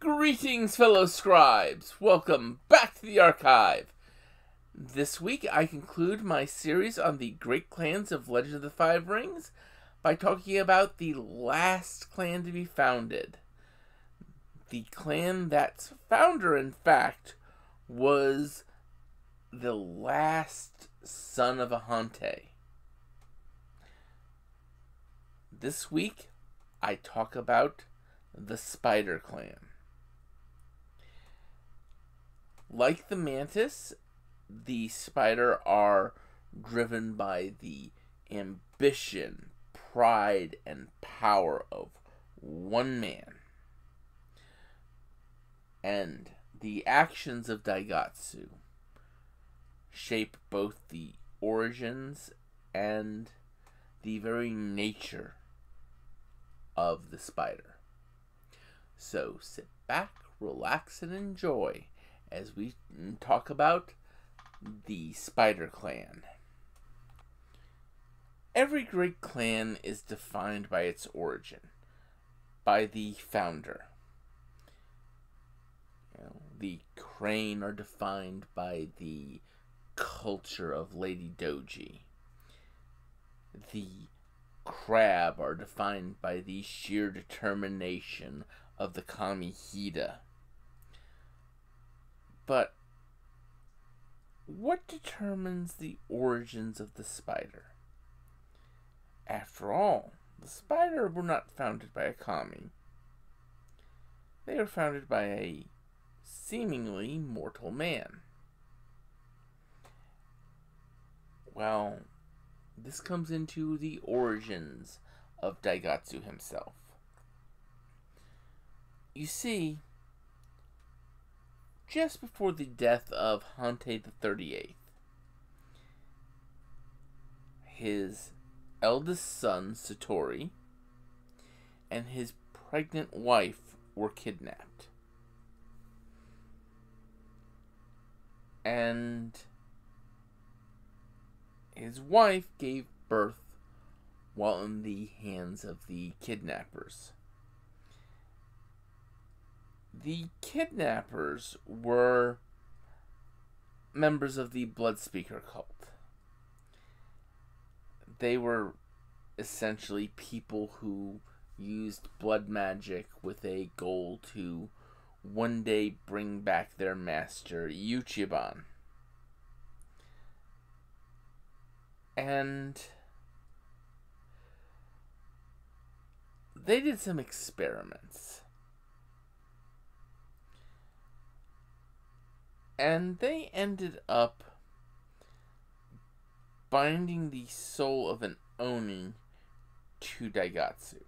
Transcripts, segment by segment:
Greetings, fellow scribes! Welcome back to the archive. This week, I conclude my series on the great clans of Legend of the Five Rings by talking about the last clan to be founded. The clan that's founder, in fact, was the last son of a Hantei. This week, I talk about the Spider Clan. Like the Mantis, the Spider are driven by the ambition, pride, and power of one man. And the actions of Daigotsu shape both the origins and the very nature of the spider. So sit back, relax, and enjoy as we talk about the Spider Clan. Every great clan is defined by its origin, by the founder. You know, the Crane are defined by the culture of Lady Doji. The Crab are defined by the sheer determination of the Kami Hida. But what determines the origins of the spider? After all, the spider were not founded by a kami. They were founded by a seemingly mortal man. Well, this comes into the origins of Daigotsu himself. You see, just before the death of Hantei the 38th, his eldest son, Sotorii, and his pregnant wife were kidnapped. And his wife gave birth while in the hands of the kidnappers. The kidnappers were members of the Bloodspeaker cult. They were essentially people who used blood magic with a goal to one day bring back their master, Iuchiban. And they did some experiments. And they ended up binding the soul of an Oni to Daigotsu.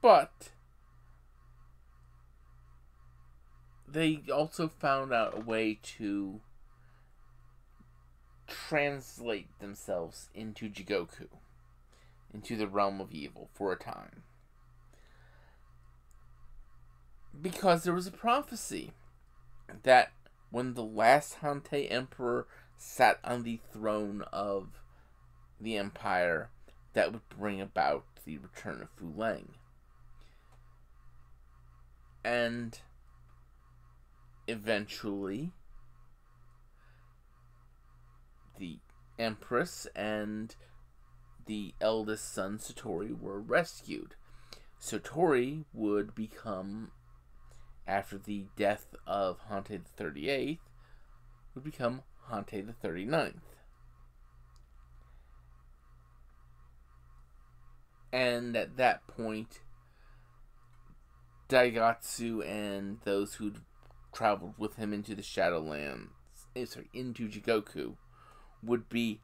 But they also found out a way to translate themselves into Jigoku, into the realm of evil for a time. Because there was a prophecy that when the last Hantei Emperor sat on the throne of the Empire, that would bring about the return of Fu Leng. And eventually, the Empress and the eldest son Sotorii were rescued. Sotorii would become, after the death of Hantei the 38th, would become Hantei the 39th. And at that point, Daigotsu and those who'd traveled with him into the Shadowlands, eh, sorry, into Jigoku, would be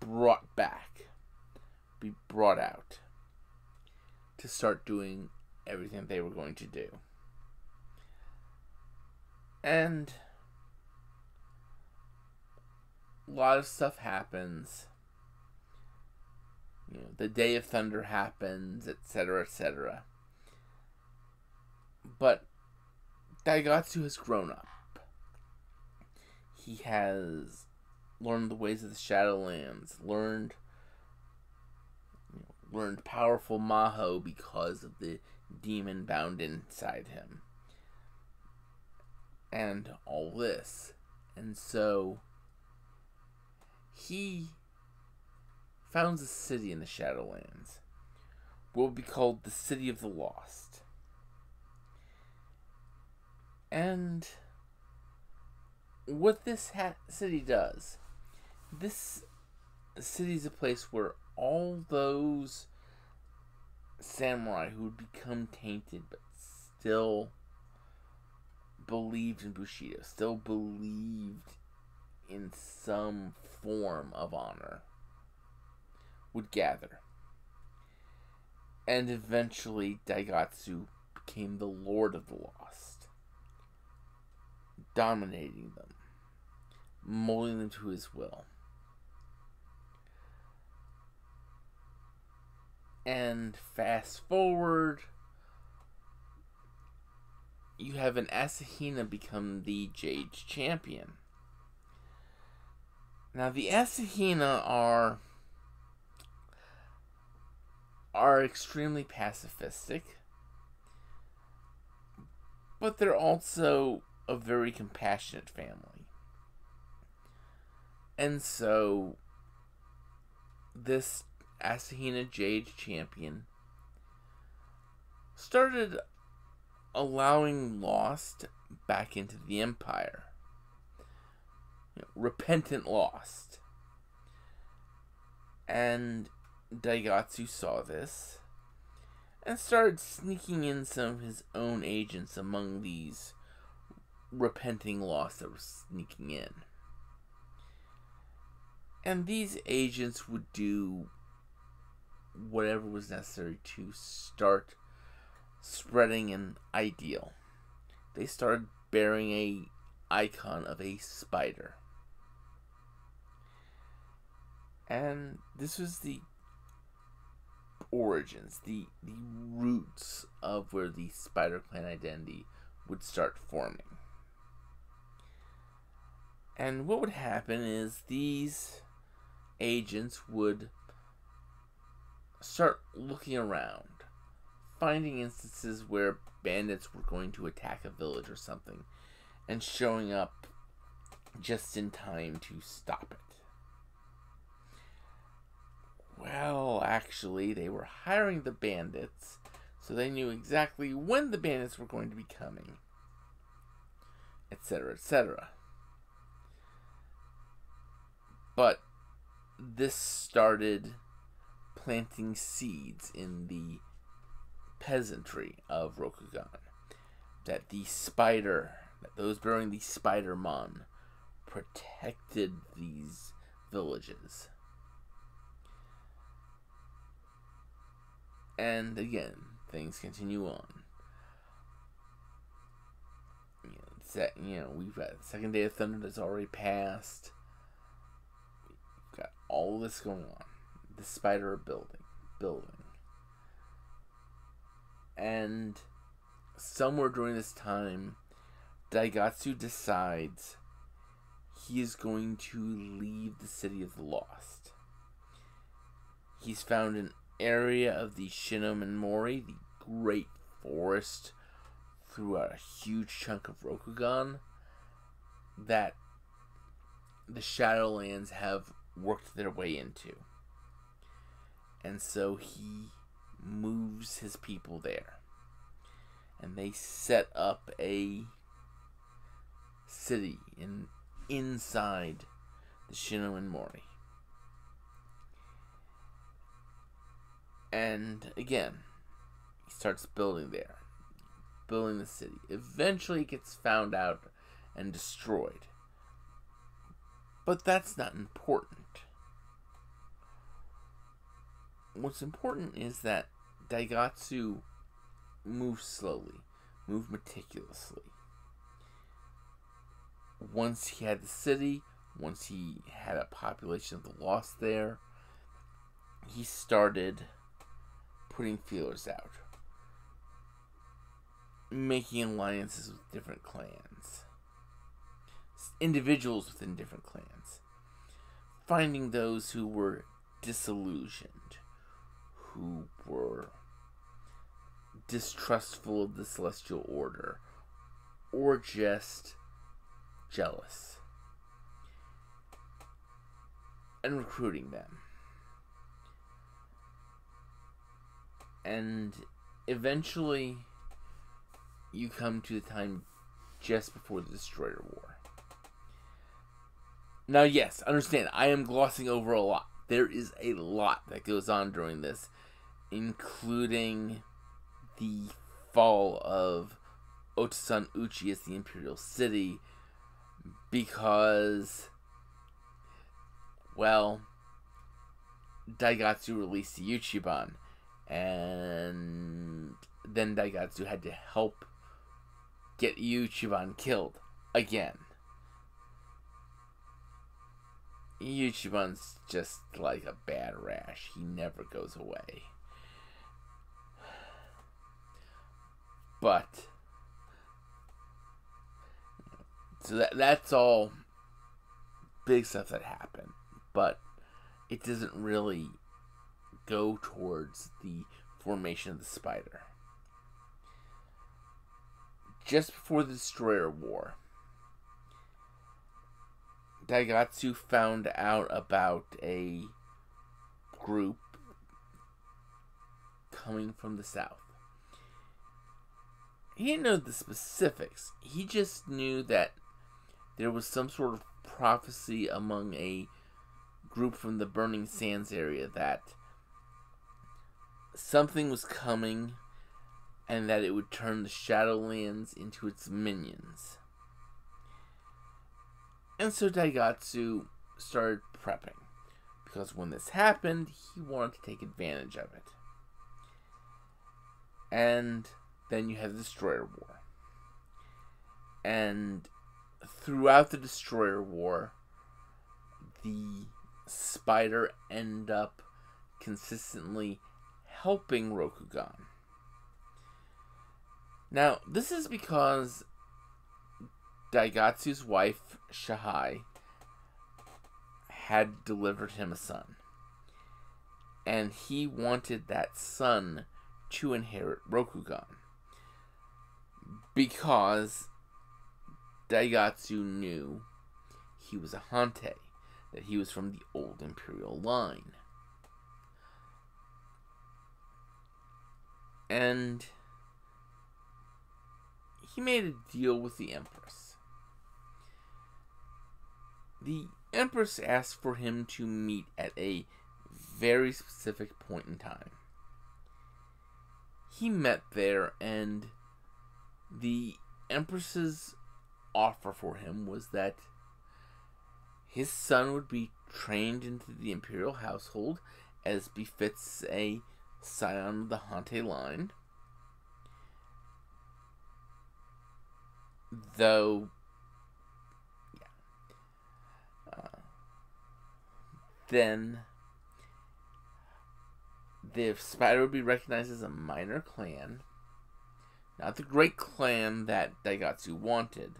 brought back, be brought out to start doing everything they were going to do. And a lot of stuff happens. You know, the Day of Thunder happens, etc., etc. But Daigotsu has grown up. He has learned the ways of the Shadowlands, learned you know, learned powerful Maho because of the demon bound inside him. And all this. And so he founds a city in the Shadowlands. Will be called the City of the Lost. And what this ha- city does, this city is a place where all those samurai who had become tainted but still believed in Bushido, still believed in some form of honor, would gather. And eventually, Daigotsu became the Lord of the Lost, dominating them, molding them to his will. And fast forward, you have an Asahina become the Jade champion. Now the Asahina are are extremely pacifistic, but they're also a very compassionate family. And so this Asahina Jade champion started allowing Lost back into the Empire. You know, repentant Lost. And Daigotsu saw this and started sneaking in some of his own agents among these repenting Lost that were sneaking in. And these agents would do whatever was necessary to start spreading an ideal. They started bearing a icon of a spider. And this was the origins, the the roots of where the Spider Clan identity would start forming. And what would happen is these agents would start looking around, finding instances where bandits were going to attack a village or something, and showing up just in time to stop it. Well, actually, they were hiring the bandits, so they knew exactly when the bandits were going to be coming, etc., etc. But this started planting seeds in the peasantry of Rokugan. That the spider, that those bearing the spider mon, protected these villages. And again, things continue on. You know, you know we've got the second day of thunder that's already passed. We've got all this going on the spider building building. And somewhere during this time, Daigotsu decides he is going to leave the city of the lost. He's found an area of the Shinomen Mori, the great forest throughout a huge chunk of Rokugan that the Shadowlands have worked their way into. And so he moves his people there. And they set up a city in inside the Shinomen Mori. And again, he starts building there. Building the city. Eventually gets found out and destroyed. But that's not important what's important is that Daigotsu moved slowly, moved meticulously. Once he had the city, once he had a population of the lost there, he started putting feelers out, making alliances with different clans, individuals within different clans, finding those who were disillusioned who were distrustful of the celestial order or just jealous and recruiting them. And eventually you come to the time just before the Destroyer War. Now, yes, understand, I am glossing over a lot. There is a lot that goes on during this, including the fall of Otosan Uchi as the Imperial City, because, well, Daigotsu released the Iuchiban, and then Daigotsu had to help get Iuchiban killed again. Iuchiban's just like a bad rash. He never goes away. But so that that's all big stuff that happened, but it doesn't really go towards the formation of the spider just before the Destroyer War, Daigotsu found out about a group coming from the south. He didn't know the specifics. He just knew that there was some sort of prophecy among a group from the Burning Sands area that something was coming and that it would turn the Shadowlands into its minions. And so Daigotsu started prepping, because when this happened, he wanted to take advantage of it. And then you have the Destroyer War. And throughout the Destroyer War, the spider end up consistently helping Rokugan. Now, this is because Daigotsu's wife, Shahai, had delivered him a son. And he wanted that son to inherit Rokugan. Because Daigotsu knew he was a Hantei, that he was from the old Imperial line. And he made a deal with the Empress. The Empress asked for him to meet at a very specific point in time. He met there, and the Empress's offer for him was that his son would be trained into the imperial household as befits a scion of the Hantei line. though yeah, uh, then the spider would be recognized as a minor clan not the great clan that daigotsu wanted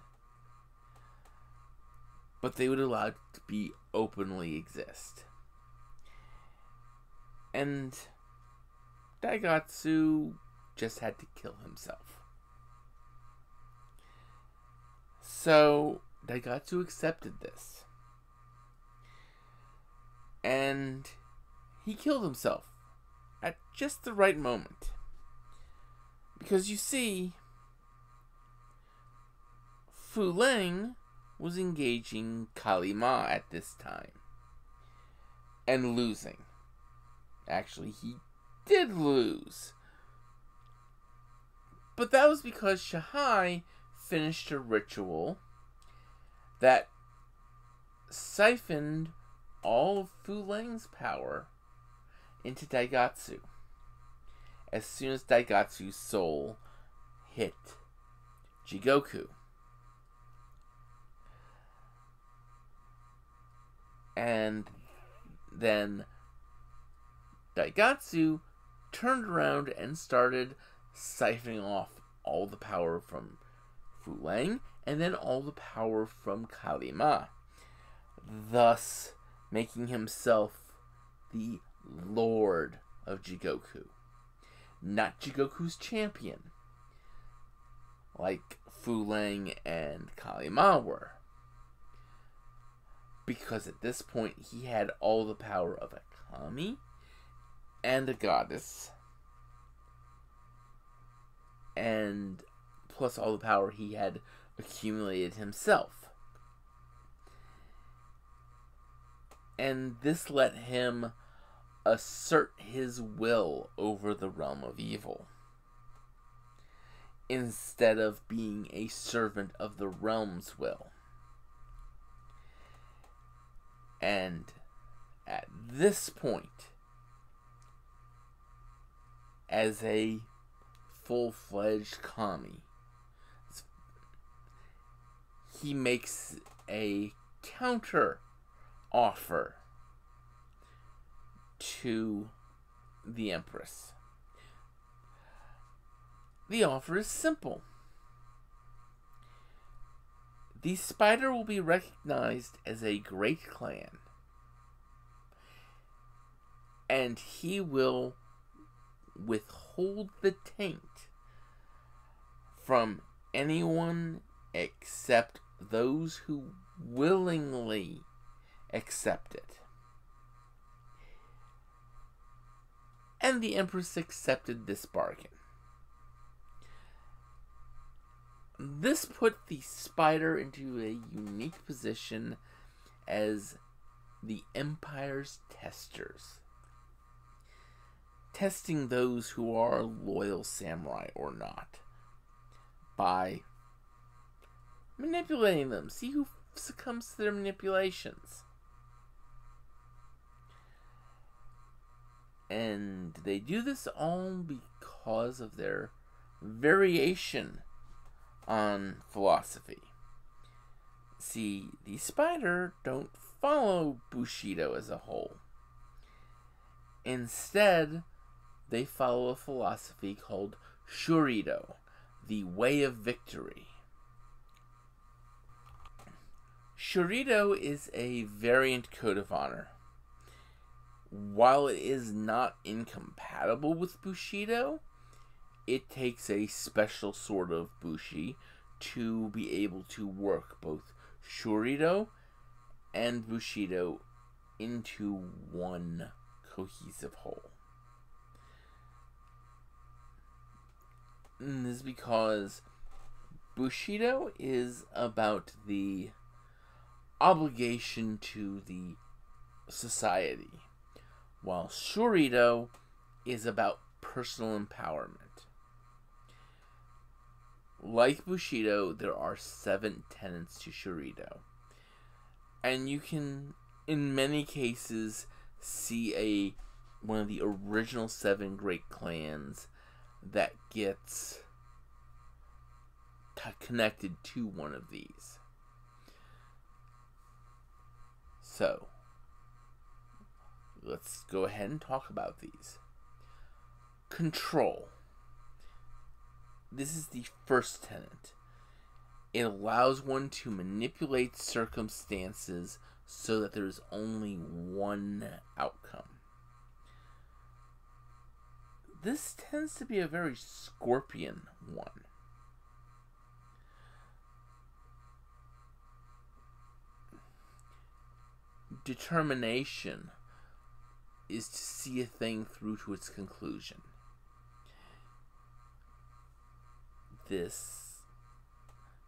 but they would allow it to be openly exist and daigotsu just had to kill himself So Daigotsu accepted this. And he killed himself at just the right moment. Because you see, Fu Leng was engaging Kali Ma at this time and losing. Actually, he did lose. But that was because Shahai finished a ritual that siphoned all of Fu Leng's power into Daigotsu. As soon as Daigotsu's soul hit Jigoku. And then Daigotsu turned around and started siphoning off all the power from Fu Leng, and then all the power from Kali Ma, thus making himself the Lord of Jigoku. Not Jigoku's champion, like Fu Leng and Kali Ma were. Because at this point he had all the power of a kami and a goddess. And plus all the power he had accumulated himself. And this let him assert his will over the realm of evil instead of being a servant of the realm's will. And at this point, as a full fledged kami, he makes a counter offer to the Empress. The offer is simple. The spider will be recognized as a great clan, and he will withhold the taint from anyone except those who willingly accept it. And the Empress accepted this bargain. This put the spider into a unique position as the Empire's testers. Testing those who are loyal samurai or not by manipulating them. See who succumbs to their manipulations. And they do this all because of their variation on philosophy. See, the spider don't follow Bushido as a whole. Instead, they follow a philosophy called Shurido, the way of victory. Shurido is a variant code of honor. While it is not incompatible with Bushido, it takes a special sort of bushi to be able to work both shurido and bushido into one cohesive whole. And this is because bushido is about the obligation to the society, while shurido is about personal empowerment. Like Bushido, there are seven tenets to Shurido. And you can, in many cases, see a one of the original seven great clans that gets connected to one of these. So, let's go ahead and talk about these. Control this is the first tenet. It allows one to manipulate circumstances so that there is only one outcome. This tends to be a very scorpion one. Determination is to see a thing through to its conclusion. this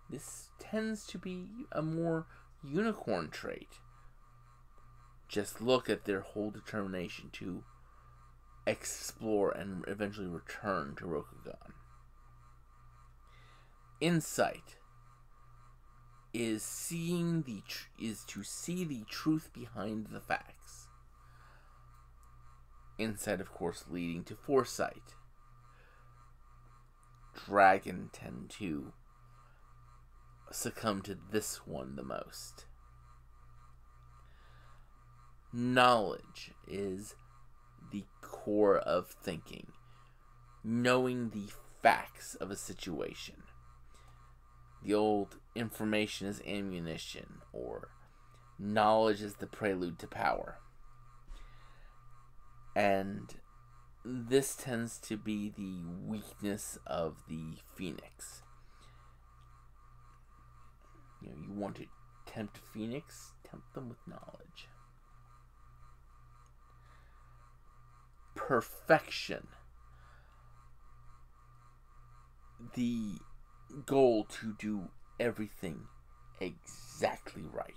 this tends to be a more unicorn trait. Just look at their whole determination to explore and eventually return to Rokugan. Insight is seeing the is to see the truth behind the facts. Insight, of course, leading to foresight dragon tend to succumb to this one the most. Knowledge is the core of thinking, knowing the facts of a situation. The old information is ammunition, or knowledge is the prelude to power. And this tends to be the weakness of the phoenix. You know, you want to tempt phoenix, tempt them with knowledge. Perfection. The goal to do everything exactly right.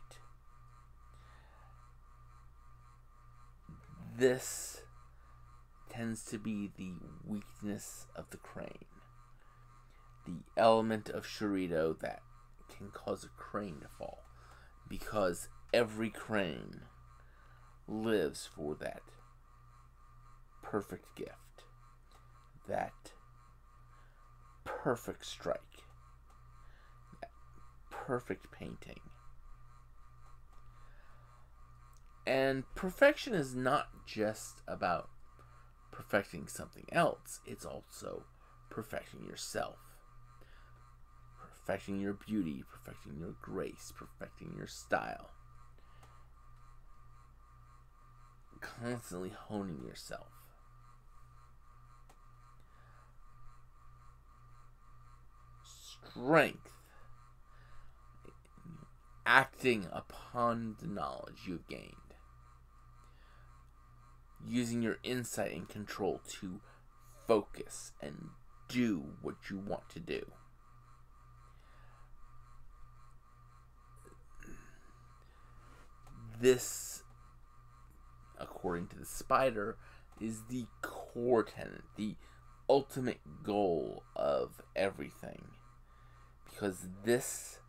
This tends to be the weakness of the crane. The element of Shurido that can cause a crane to fall. Because every crane lives for that perfect gift. That perfect strike. That perfect painting. And perfection is not just about perfecting something else, it's also perfecting yourself. Perfecting your beauty, perfecting your grace, perfecting your style. Constantly honing yourself. Strength. Acting upon the knowledge you've gained using your insight and control to focus and do what you want to do. This, according to the spider, is the core tenet, the ultimate goal of everything. Because this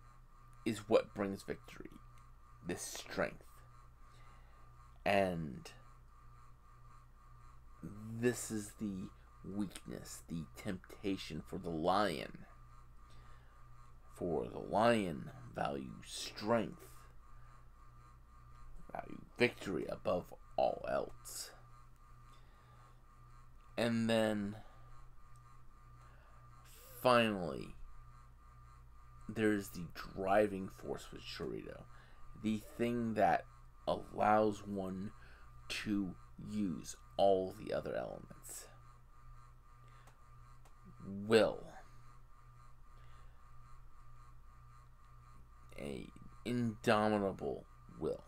is what brings victory this strength. And this is the weakness, the temptation for the lion. For the lion values strength, value victory above all else. And then finally, there's the driving force with Shurido, the thing that allows one to use all the other elements. Will. A indomitable will.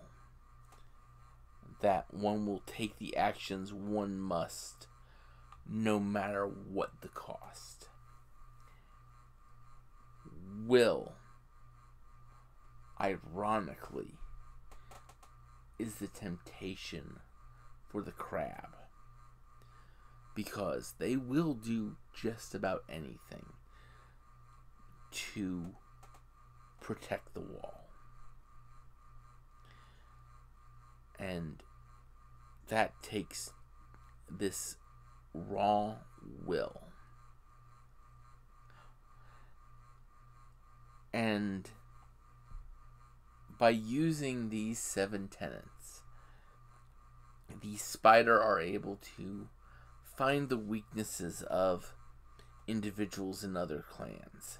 That one will take the actions one must, no matter what the cost. Will, ironically, is the temptation for the crab. Because they will do just about anything to protect the wall. And that takes this raw will. And by using these seven tenets, the spider are able to find the weaknesses of individuals in other clans,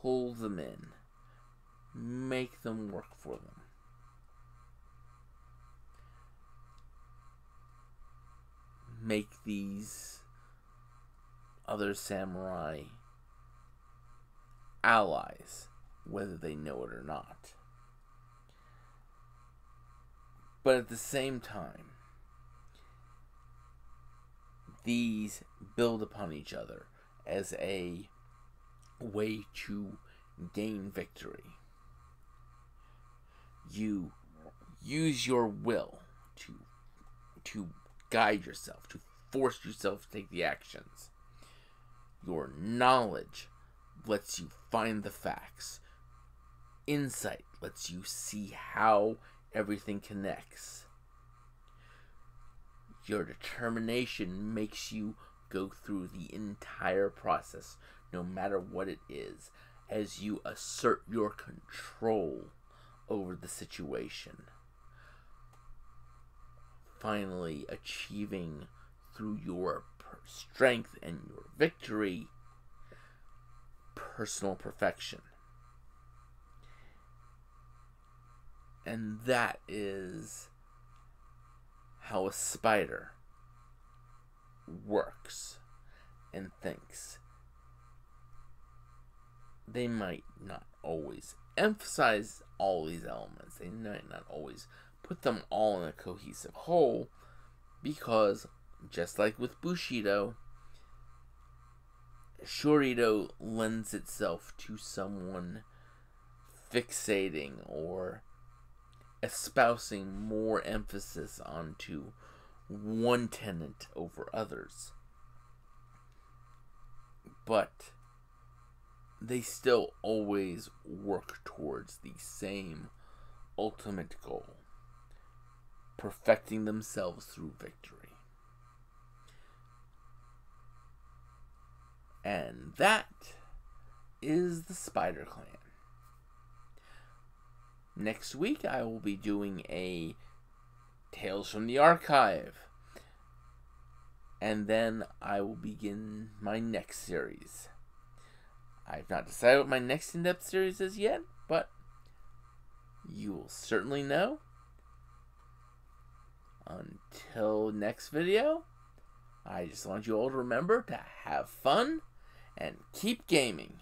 pull them in, make them work for them. Make these other samurai allies, whether they know it or not. But at the same time, these build upon each other as a way to gain victory. You use your will to to guide yourself, to force yourself to take the actions. Your knowledge lets you find the facts. Insight lets you see how everything connects. Your determination makes you go through the entire process, no matter what it is, as you assert your control over the situation. Finally, achieving through your strength and your victory personal perfection. And that is how a spider works and thinks. They might not always emphasize all these elements. They might not always put them all in a cohesive whole because, just like with Bushido, Shurido lends itself to someone fixating or espousing more emphasis onto one tenant over others. But they still always work towards the same ultimate goal perfecting themselves through victory. And that is the Spider Clan. Next week, I will be doing a Tales from the Archive. And then I will begin my next series. I've not decided what my next in depth series is yet, but you will certainly know. Until next video, I just want you all to remember to have fun and keep gaming.